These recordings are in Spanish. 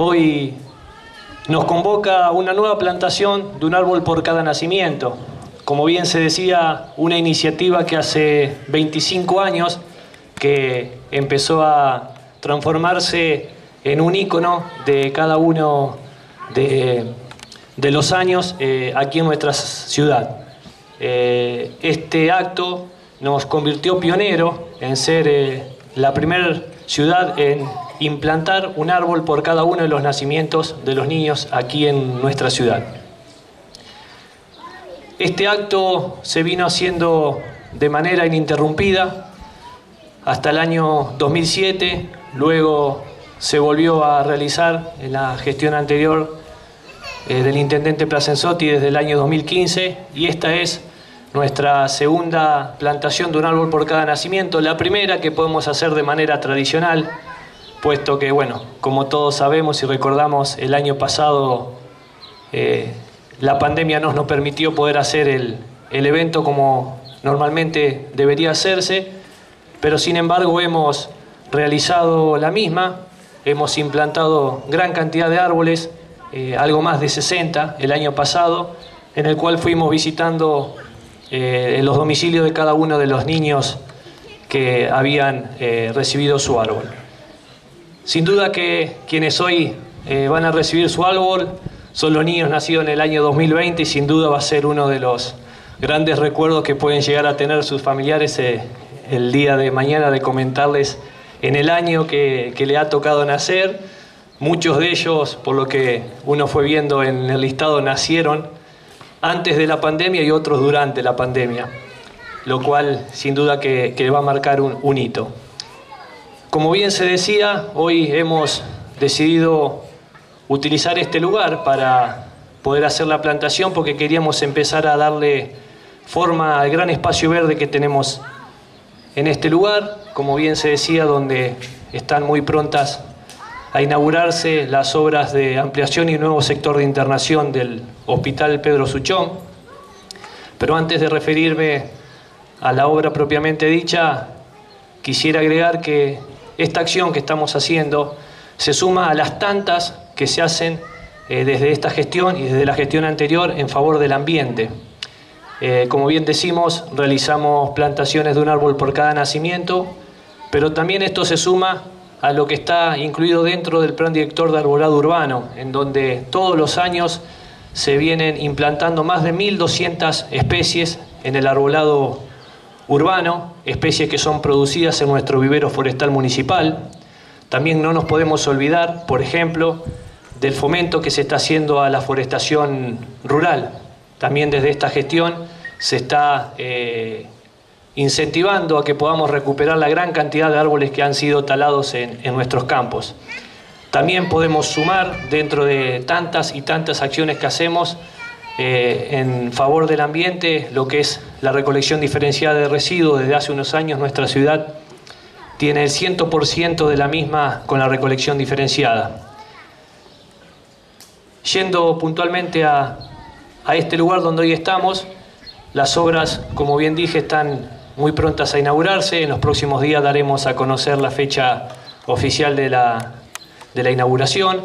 Hoy nos convoca una nueva plantación de un árbol por cada nacimiento. Como bien se decía, una iniciativa que hace 25 años que empezó a transformarse en un ícono de cada uno de, los años eh, aquí en nuestra ciudad. Eh, este acto nos convirtió pionero en ser eh, la primera ciudad en implantar un árbol por cada uno de los nacimientos de los niños aquí en nuestra ciudad. Este acto se vino haciendo de manera ininterrumpida hasta el año 2007, luego se volvió a realizar en la gestión anterior eh, del intendente Placenzotti desde el año 2015 y esta es nuestra segunda plantación de un árbol por cada nacimiento, la primera que podemos hacer de manera tradicional, puesto que, bueno, como todos sabemos y recordamos, el año pasado eh, la pandemia no nos permitió poder hacer el, el evento como normalmente debería hacerse, pero sin embargo hemos realizado la misma, hemos implantado gran cantidad de árboles, eh, algo más de 60 el año pasado, en el cual fuimos visitando eh, los domicilios de cada uno de los niños que habían recibido su árbol. Sin duda que quienes hoy van a recibir su árbol son los niños nacidos en el año 2020 y sin duda va a ser uno de los grandes recuerdos que pueden llegar a tener sus familiares el día de mañana de comentarles en el año que, le ha tocado nacer. Muchos de ellos, por lo que uno fue viendo en el listado, nacieron antes de la pandemia y otros durante la pandemia, lo cual sin duda que, va a marcar un, hito. Como bien se decía, hoy hemos decidido utilizar este lugar para poder hacer la plantación porque queríamos empezar a darle forma al gran espacio verde que tenemos en este lugar, como bien se decía, donde están muy prontas a inaugurarse las obras de ampliación y nuevo sector de internación del Hospital Pedro Suchón. Pero antes de referirme a la obra propiamente dicha, quisiera agregar que esta acción que estamos haciendo se suma a las tantas que se hacen eh, desde esta gestión y desde la gestión anterior en favor del ambiente. Eh, como bien decimos, realizamos plantaciones de un árbol por cada nacimiento, pero también esto se suma a lo que está incluido dentro del plan director de arbolado urbano, en donde todos los años se vienen implantando más de 1.200 especies en el arbolado urbano, especies que son producidas en nuestro vivero forestal municipal. También no nos podemos olvidar, por ejemplo, del fomento que se está haciendo a la forestación rural, también desde esta gestión se está eh, incentivando a que podamos recuperar la gran cantidad de árboles que han sido talados en, nuestros campos. También podemos sumar dentro de tantas y tantas acciones que hacemos eh, en favor del ambiente lo que es la recolección diferenciada de residuos. Desde hace unos años nuestra ciudad tiene el 100% de la misma con la recolección diferenciada. Yendo puntualmente a, a este lugar donde hoy estamos. Las obras, como bien dije, están muy prontas a inaugurarse. En los próximos días daremos a conocer la fecha oficial de la, de la inauguración.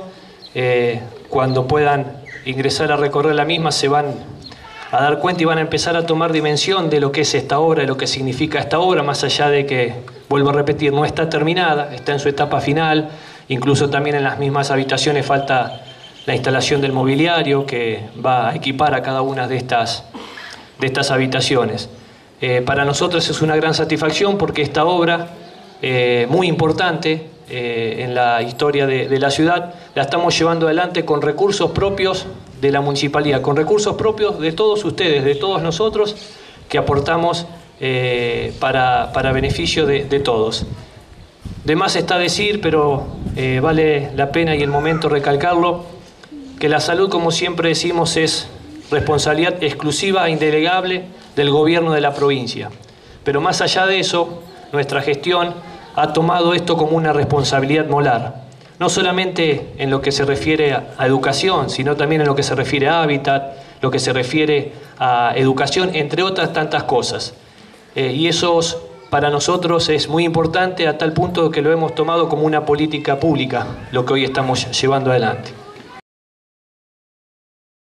Eh, cuando puedan ingresar a recorrer la misma se van a dar cuenta y van a empezar a tomar dimensión de lo que es esta obra, de lo que significa esta obra, más allá de que, vuelvo a repetir, no está terminada, está en su etapa final, incluso también en las mismas habitaciones falta la instalación del mobiliario que va a equipar a cada una de estas, de estas habitaciones. Eh, para nosotros es una gran satisfacción porque esta obra, eh, muy importante eh, en la historia de, de, la ciudad, la estamos llevando adelante con recursos propios de la municipalidad, con recursos propios de todos ustedes, de todos nosotros, que aportamos para, para, beneficio de, de, todos. De más está decir, pero vale la pena y el momento recalcarlo, que la salud, como siempre decimos, es responsabilidad exclusiva e indelegable del gobierno de la provincia. Pero más allá de eso, nuestra gestión ha tomado esto como una responsabilidad molar, no solamente en lo que se refiere a educación, sino también en lo que se refiere a hábitat, lo que se refiere a educación, entre otras tantas cosas. Eh, y esos para nosotros es muy importante a tal punto que lo hemos tomado como una política pública, lo que hoy estamos llevando adelante.